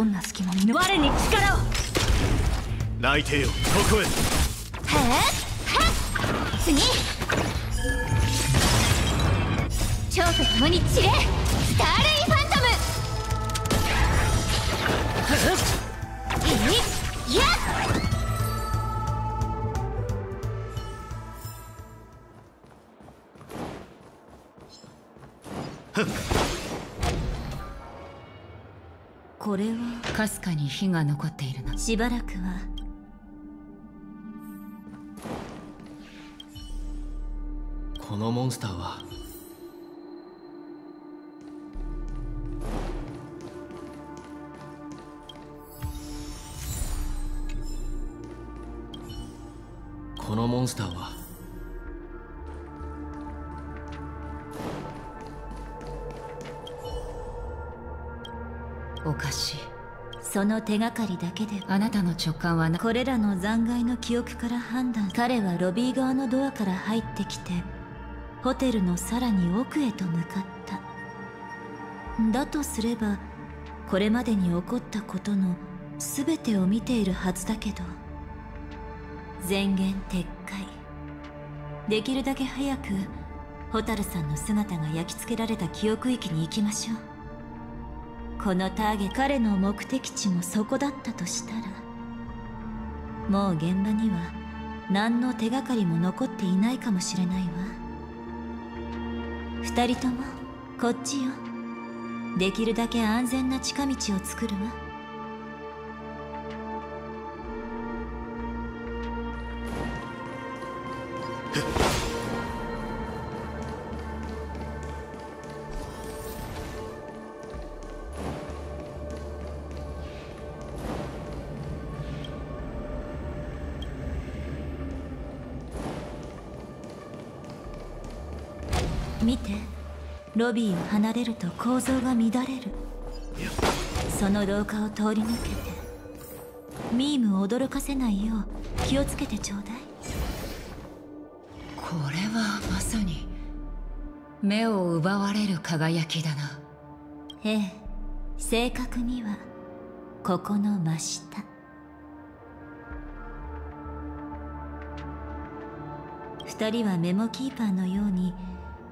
どんな隙間に我に力を。泣いてよここへ。へえ？次。蝶と共に散れ。スターレイファントム。えいやっこれはかすかに火が残っているな。しばらくは。このモンスターは。このモンスターはその手がかりだけであなたの直感はなこれらの残骸の記憶から判断。彼はロビー側のドアから入ってきてホテルのさらに奥へと向かった。だとすればこれまでに起こったことの全てを見ているはずだけど前言撤回。できるだけ早く蛍さんの姿が焼き付けられた記憶域に行きましょう。このターゲット彼の目的地もそこだったとしたらもう現場には何の手がかりも残っていないかもしれないわ。二人ともこっちよ。できるだけ安全な近道を作るわ。ロビーを離れると構造が乱れる。その廊下を通り抜けてミームを驚かせないよう気をつけてちょうだい。これはまさに目を奪われる輝きだな。ええ正確にはここの真下。二人はメモキーパーのように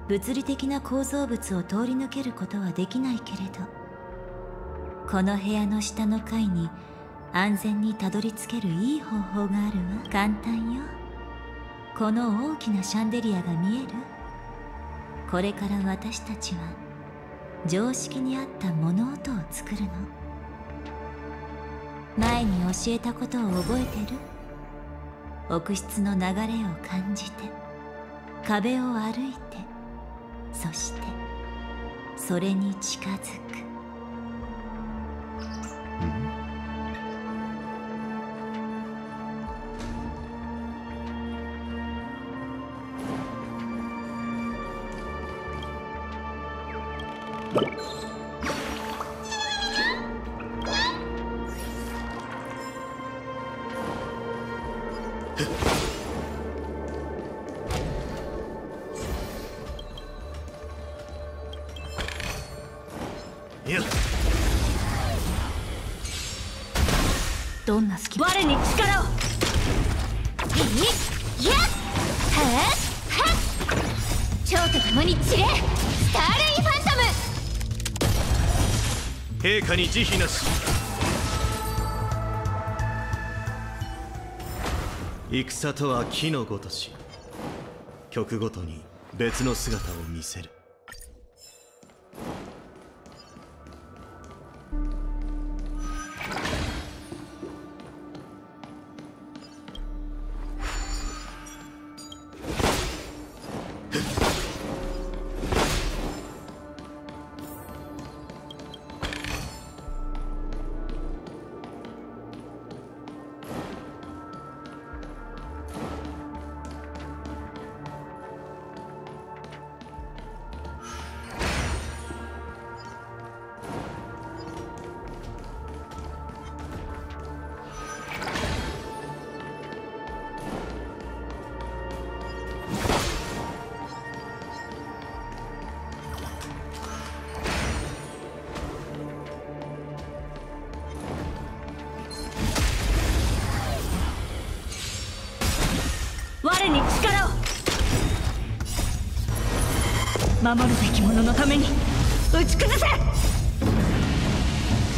物理的な構造物を通り抜けることはできないけれどこの部屋の下の階に安全にたどり着けるいい方法があるわ。簡単よ。この大きなシャンデリアが見える。これから私たちは常識に合った物音を作るの。前に教えたことを覚えてる。奥室の流れを感じて壁を歩いてそしてそれに近づく。うん。我に力を。いやはっはっ蝶と共に散れ。スターレイファントム。陛下に慈悲なし戦とは木のごとし。曲ごとに別の姿を見せる。守るべき者のために打ち崩せ！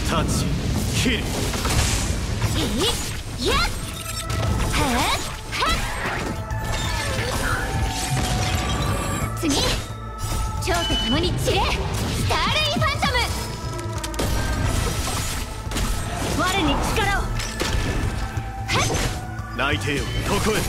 タいい？やっはっ次蝶と共に散れ！スターレイファントム！我に力を！内定よここへ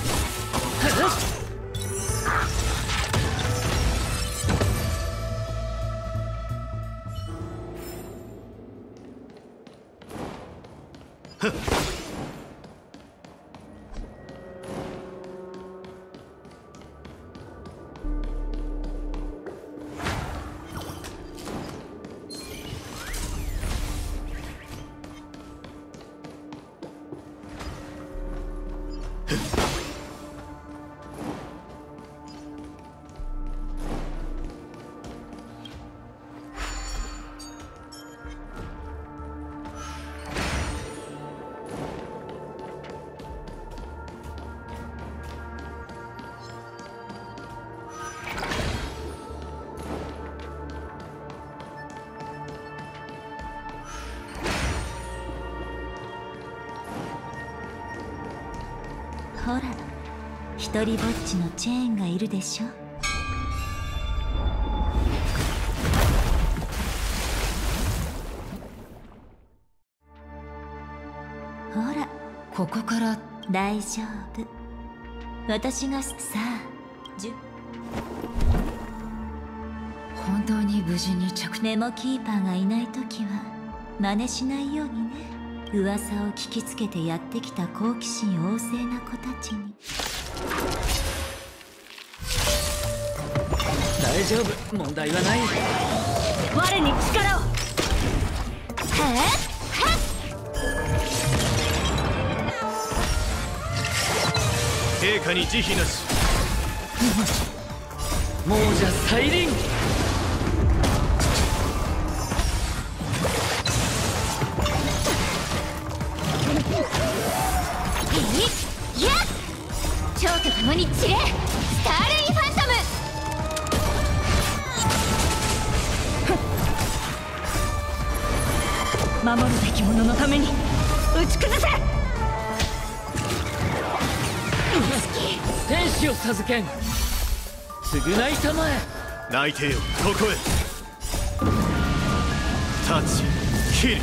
一人ぼっちのチェーンがいるでしょほらここから。大丈夫。私がさあじゅ。本当に無事に着メモキーパーがいない時は真似しないようにね。噂を聞きつけてやってきた好奇心旺盛な子たちに大丈夫。問題はない。我に力を。は陛下に慈悲なし。亡者再臨。っい？いや。っ蝶と共に散れ。スターレイファ守るべき者のために打ち崩せ！天使を授けん。償いたまえ内定よここへ。タッチキ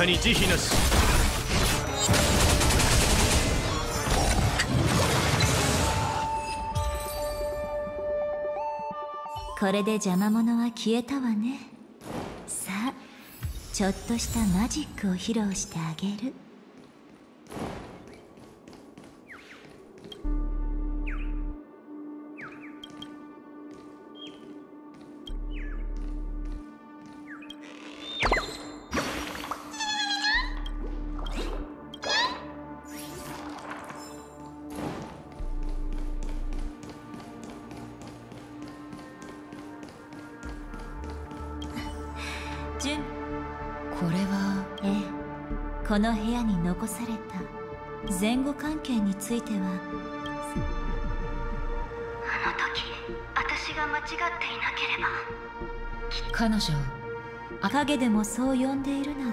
かに慈悲なし。これで邪魔者は消えたわね。さあちょっとしたマジックを披露してあげる。この部屋に残された前後関係についてはあの時私が間違っていなければ。彼女影でもそう呼んでいるなら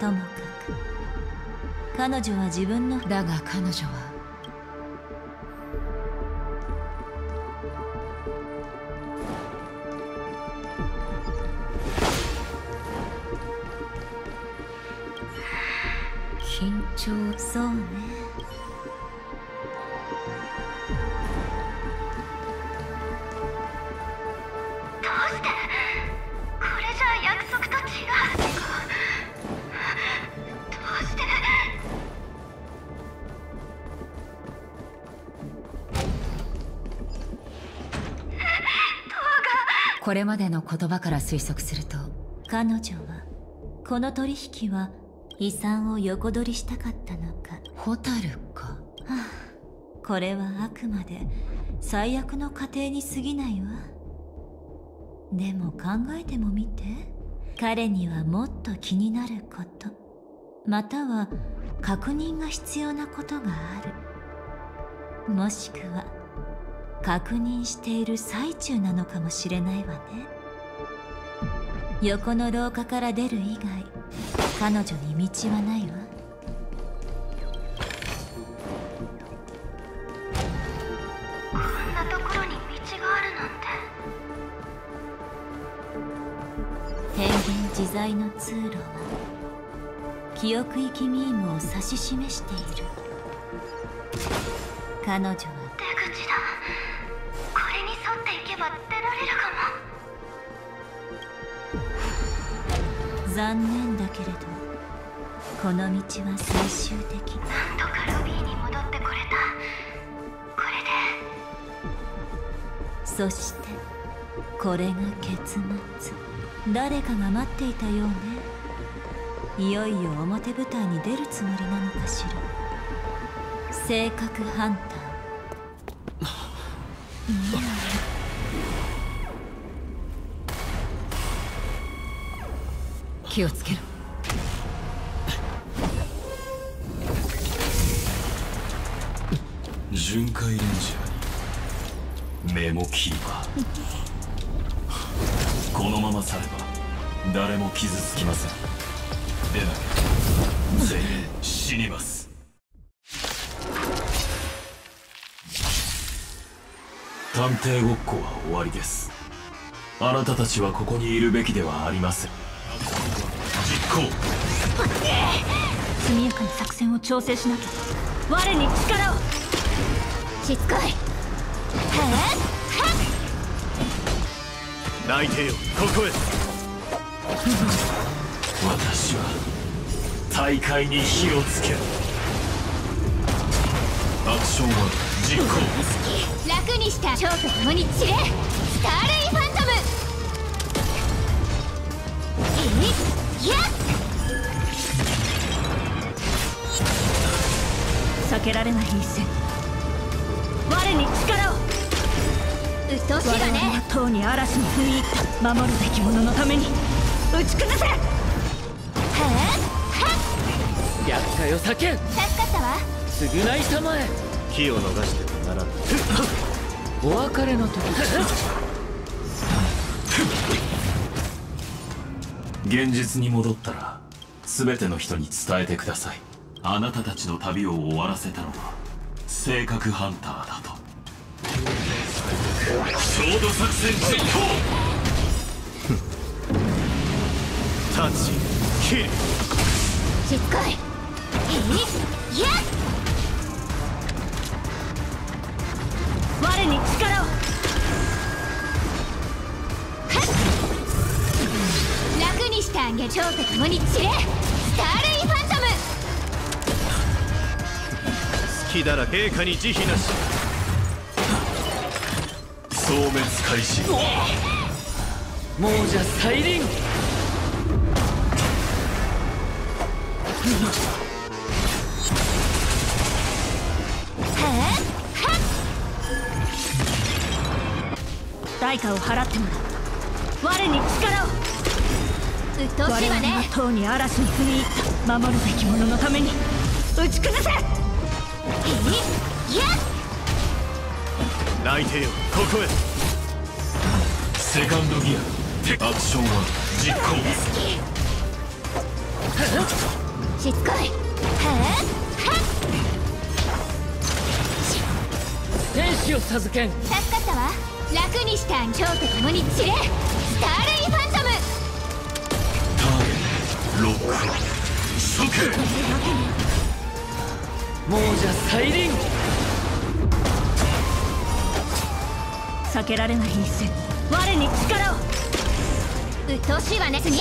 ともかく。彼女は自分のだが彼女はこれまでの言葉から推測すると彼女はこの取引は遺産を横取りしたかったのか。ホタルか？これはあくまで最悪の過程に過ぎないわ。でも考えてもみて。彼にはもっと気になること。または確認が必要なことがある。もしくは確認している最中なのかもしれないわね。横の廊下から出る以外彼女に道はないわ。こんなところに道があるなんて。変幻自在の通路は記憶域ミームを指し示している彼女は出口だこれに沿っていけば出られるかも残念だけれどこの道は最終的。なんとかロビーに戻ってこれた。これでそしてこれが結末。誰かが待っていたようね。いよいよ表舞台に出るつもりなのかしら。性格ハンタ気をつけろ。巡回レンジャーにメモキーパーこのまま去れば誰も傷つきません。でなければ全員死にます探偵ごっこは終わりです。あなたたちはここにいるべきではありません。実行。速やかに作戦を調整しなきゃ。我に力を。しつこいへ内定よここへ。私は大会に火をつける。アクションは実行。え楽にした蝶と共に散れ。スターレイファントム。いや。避けられない一戦。我に力を。うっとうしいわ我々はねとうに嵐に踏み入った。守るべき者のために。打ち崩せ。へ厄介を避け助かったわ。償いたまえ。気を逃して。はなら。ないお別れの時。現実に戻ったら全ての人に伝えてください。あなたたちの旅を終わらせたのは性格ハンターだと。焦土作戦実行タッチキルしつこい。いや我に力を。楽にしてあげ蝶と共に散れ。スターレイファントム。隙だら陛下に慈悲なし。消滅開始亡者再臨代価を払ってもらう我に力をうっとうしいわ我々はねとうに嵐に踏み入った守るべき者のために打ち崩せえいや内定よここへセカンドギアアクションは実行しつこいへ天使を授けん。助かったわ楽にしてあげ蝶と共に散れ。スターレイファントム。ターゲットロック処刑亡者再臨。避けられない一戦。我に力を。うっとうしいわね次。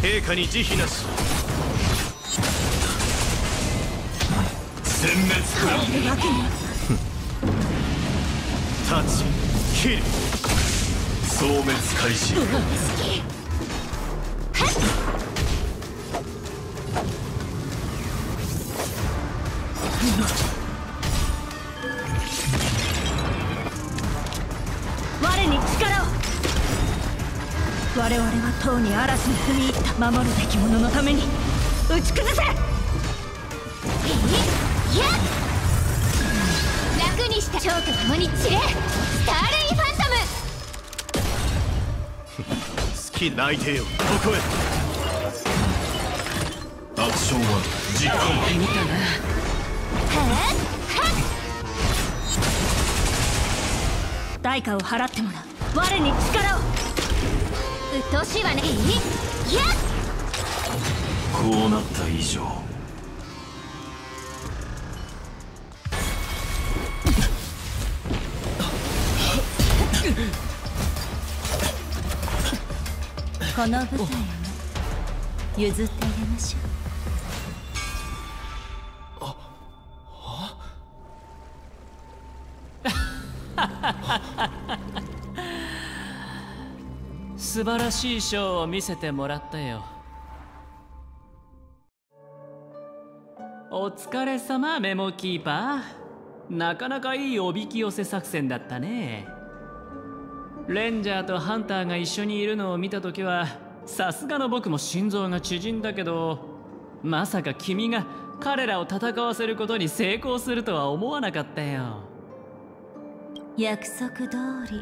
陛下に慈悲なし。殲滅クラウタッチキル消滅開始。我に力を我々はとに嵐に踏み入った守るべき者のために打ち崩せ蝶と共に散れスターレインファントム。好き泣いてよ。ここへ。アクション1実行見たな代価を払ってもらう我に力を。うっとうしいわね。いや。こうなった以上この舞台を譲ってあげましょう。素晴らしいショーを見せてもらったよ。お疲れ様メモキーパー。なかなかいいおびき寄せ作戦だったね。レンジャーとハンターが一緒にいるのを見た時はさすがの僕も心臓が縮んだけどまさか君が彼らを戦わせることに成功するとは思わなかったよ。約束通り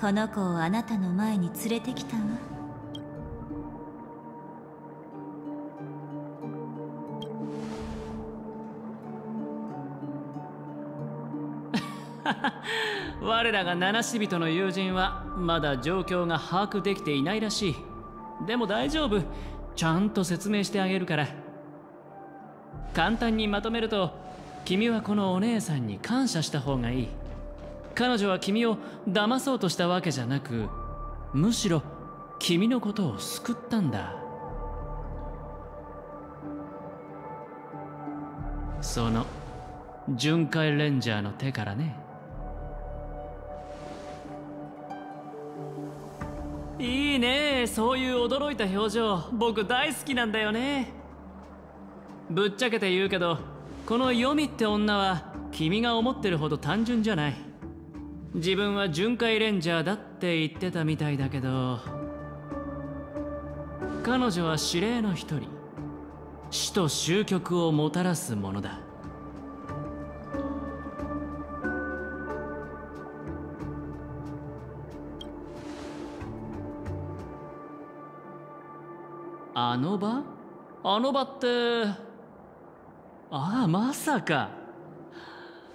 この子をあなたの前に連れてきたわ我らが七死人の友人はまだ状況が把握できていないらしい。でも大丈夫。ちゃんと説明してあげるから。簡単にまとめると君はこのお姉さんに感謝した方がいい。彼女は君を騙そうとしたわけじゃなくむしろ君のことを救ったんだ。その巡回レンジャーの手からね。いいね。そういう驚いた表情。僕大好きなんだよね。ぶっちゃけて言うけどこのヨミって女は君が思ってるほど単純じゃない。自分は巡回レンジャーだって言ってたみたいだけど彼女は指令の一人。死と終局をもたらすものだ。あの場？あの場ってああまさか。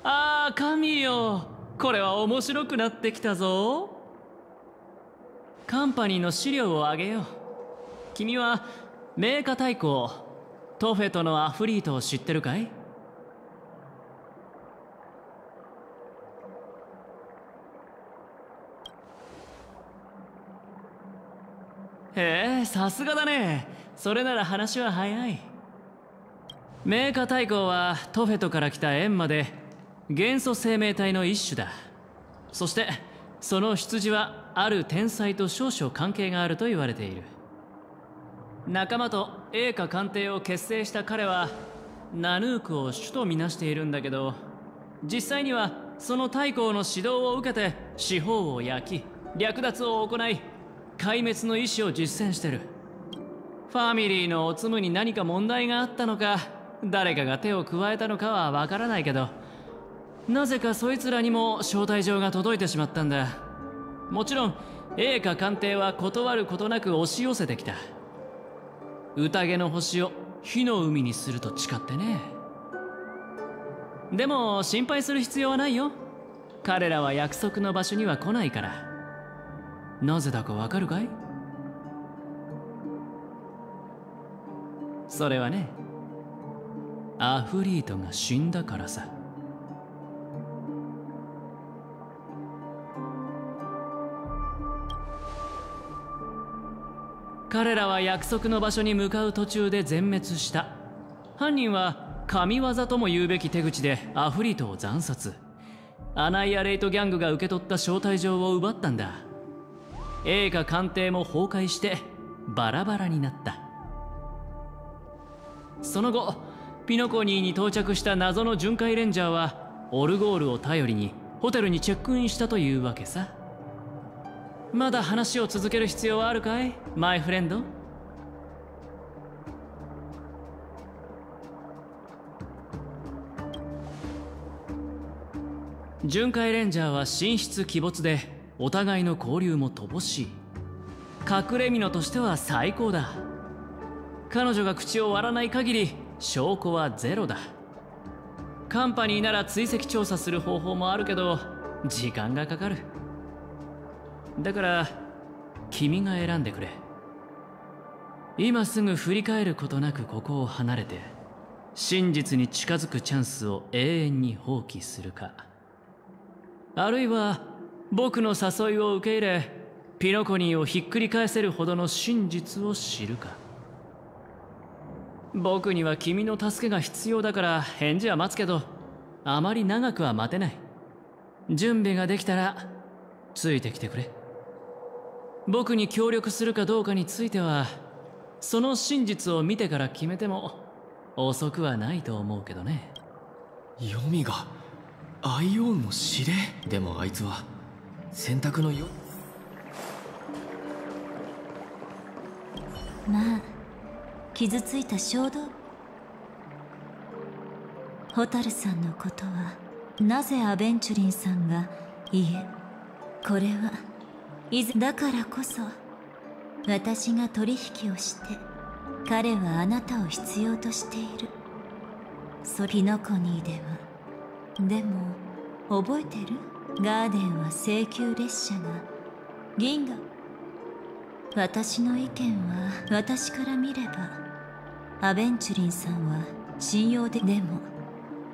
ああ神よ。これは面白くなってきたぞ。カンパニーの資料をあげよう。君は名家太鼓トフェトのアフリートを知ってるかい？へえさすがだね。それなら話は早い。メーカー太鼓はトフェトから来たエンマで元素生命体の一種だ。そしてその出自はある天才と少々関係があると言われている。仲間と栄華艦艇を結成した彼はナヌークを首とみなしているんだけど実際にはその太閤の指導を受けて四方を焼き略奪を行い壊滅の意志を実践してる。ファミリーのおつむに何か問題があったのか誰かが手を加えたのかはわからないけどなぜかそいつらにも招待状が届いてしまったんだ。もちろん栄華艦艇は断ることなく押し寄せてきた。宴の星を火の海にすると誓ってね。でも心配する必要はないよ。彼らは約束の場所には来ないから。なぜだかわかるかい？それはねアフリートが死んだからさ。彼らは約束の場所に向かう途中で全滅した。犯人は神業とも言うべき手口でアフリートを惨殺。アナイアレイトギャングが受け取った招待状を奪ったんだ。映画鑑定も崩壊してバラバラになった。その後ピノコニーに到着した謎の巡回レンジャーはオルゴールを頼りにホテルにチェックインしたというわけさ。まだ話を続ける必要はあるかいマイフレンド？巡回レンジャーは神出鬼没でお互いの交流も乏しい。隠れ蓑としては最高だ。彼女が口を割らない限り証拠はゼロだ。カンパニーなら追跡調査する方法もあるけど時間がかかる。だから君が選んでくれ。今すぐ振り返ることなくここを離れて真実に近づくチャンスを永遠に放棄するか。あるいは僕の誘いを受け入れピノコニーをひっくり返せるほどの真実を知るか。僕には君の助けが必要だから返事は待つけどあまり長くは待てない。準備ができたらついてきてくれ。僕に協力するかどうかについてはその真実を見てから決めても遅くはないと思うけどね。ヨミがアイオンの指令？でもあいつは選択のよまあ傷ついた衝動。蛍さんのことはなぜアベンチュリンさんがいえ？これはいずだからこそ私が取引をして彼はあなたを必要としている。そピノコニーでは。でも覚えてる？ガーデンは請求列車が。銀河。私の意見は私から見ればアベンチュリンさんは信用ででも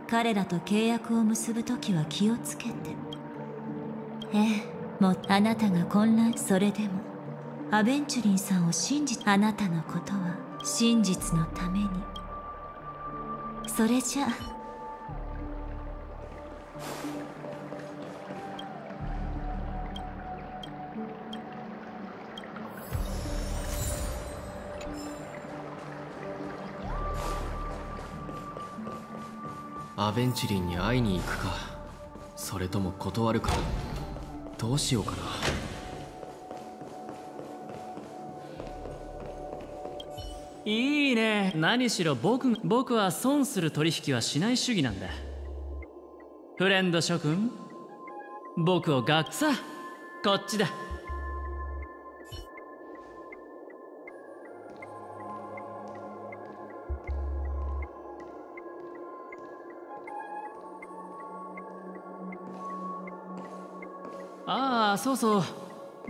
彼らと契約を結ぶ時は気をつけて。ええもうあなたが混乱それでも。アベンチュリンさんを信じあなたのことは真実のために。それじゃあアベンチリンに会いに行くか。それとも断るか。どうしようかな。いいね。何しろ僕僕は損する取引はしない主義なんだ。フレンド諸君僕をがっさ。こっちだ。そうそう。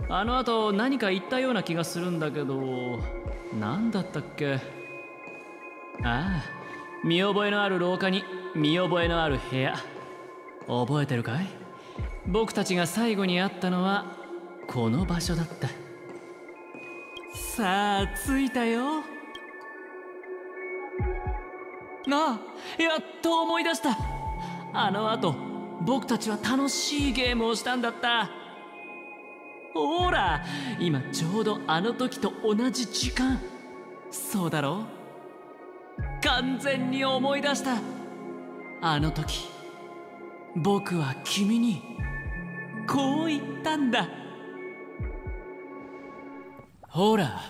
あの後何か言ったような気がするんだけど何だったっけ？ああ見覚えのある廊下に見覚えのある部屋。覚えてるかい？僕たちが最後に会ったのはこの場所だった。さあ着いたよ。なあやっと思い出した。あの後僕たちは楽しいゲームをしたんだった。ほら今ちょうどあの時と同じ時間。そうだろ？完全に思い出した。あの時僕は君にこう言ったんだ。ほら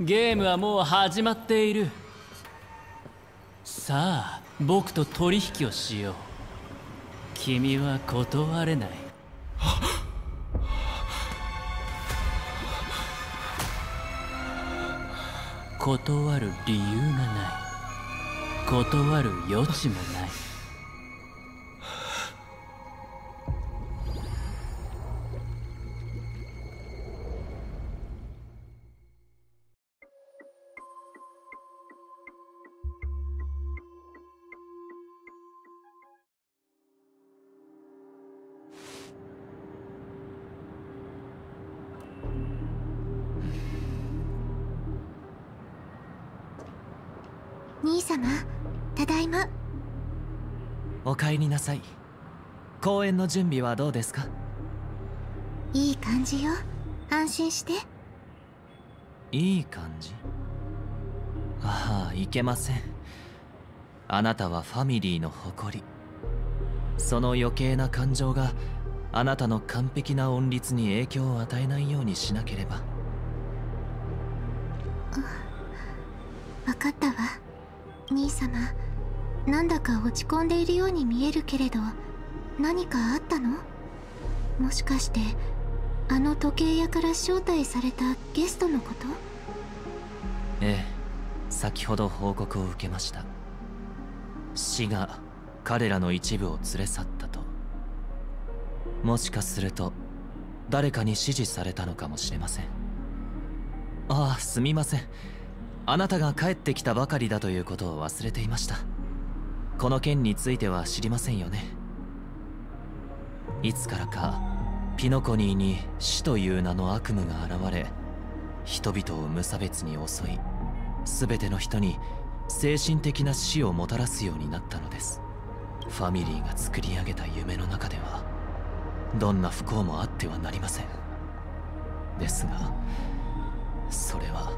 ゲームはもう始まっている。さあ僕と取引をしよう。君は断れない。断る理由がない。断る余地もない。の準備はどうですか？いい感じよ。安心して。いい感じ？ああいけません。あなたはファミリーの誇り。その余計な感情があなたの完璧な音律に影響を与えないようにしなければ。分かったわ。兄様なんだか落ち込んでいるように見えるけれど何かあったの？もしかしてあの時計屋から招待されたゲストのこと？ええ先ほど報告を受けました。死が彼らの一部を連れ去ったと。もしかすると誰かに指示されたのかもしれません。ああすみません。あなたが帰ってきたばかりだということを忘れていました。この件については知りませんよね。いつからかピノコニーに死という名の悪夢が現れ人々を無差別に襲い全ての人に精神的な死をもたらすようになったのです。ファミリーが作り上げた夢の中ではどんな不幸もあってはなりません。ですがそれは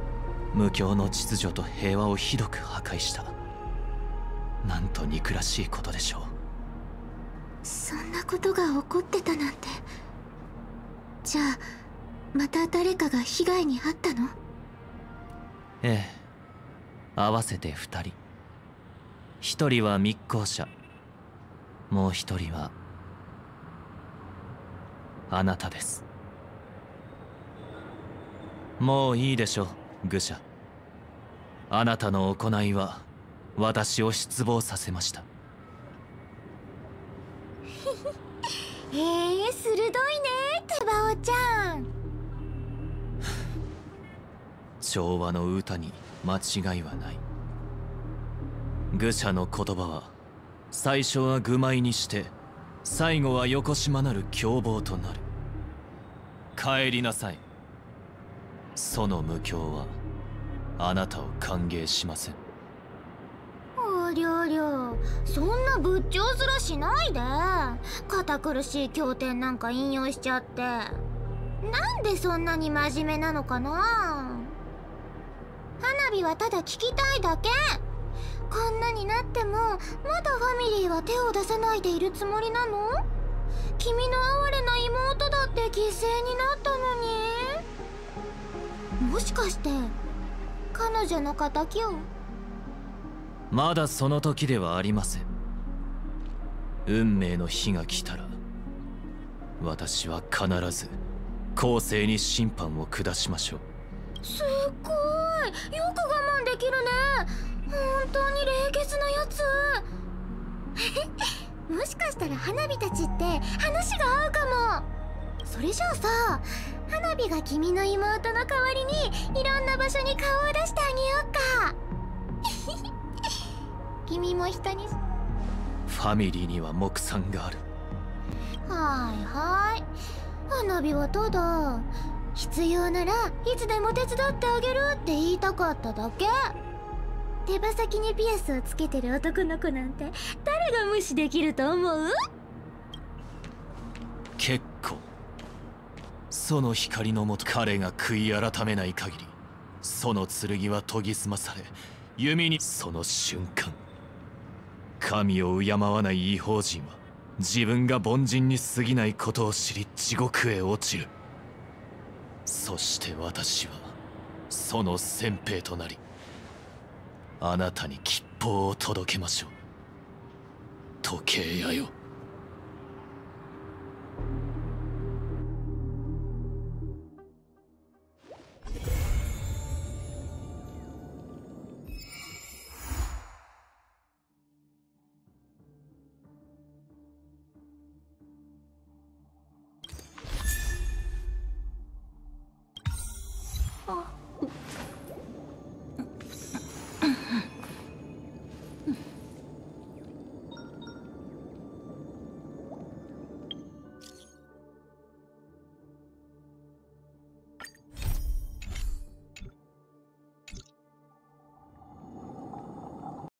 無教の秩序と平和をひどく破壊したなんと憎らしいことでしょう。そんなことが起こってたなんて。じゃあまた誰かが被害に遭ったの？ええ。合わせて二人。一人は密航者。もう一人はあなたです。もういいでしょう愚者。あなたの行いは私を失望させました。へえ鋭いねタバオちゃん。調和の歌に間違いはない。愚者の言葉は最初は愚昧にして最後は横島なる凶暴となる。帰りなさい。その無教はあなたを歓迎しません。りょりょそんな仏頂すらしないで堅苦しい経典なんか引用しちゃってなんでそんなに真面目なのかな花火はただ聞きたいだけこんなになってもまだファミリーは手を出さないでいるつもりなの君の哀れな妹だって犠牲になったのにもしかして彼女の敵をまだその時ではありません。運命の日が来たら私は必ず公正に審判を下しましょう。すっごい。よく我慢できるね。本当に冷血なやつ。もしかしたら花火たちって話が合うかも。それじゃあさ花火が君の妹の代わりにいろんな場所に顔を出してあげようか。君も人にファミリーには目算がある。はいはい。花火はただ必要ならいつでも手伝ってあげるって言いたかっただけ。手羽先にピアスをつけてる男の子なんて誰が無視できると思う？結構。その光のもと彼が悔い改めない限りその剣は研ぎ澄まされ弓にその瞬間神を敬わない異邦人は自分が凡人に過ぎないことを知り地獄へ落ちる。そして私はその先兵となりあなたに吉報を届けましょう。時計屋よ。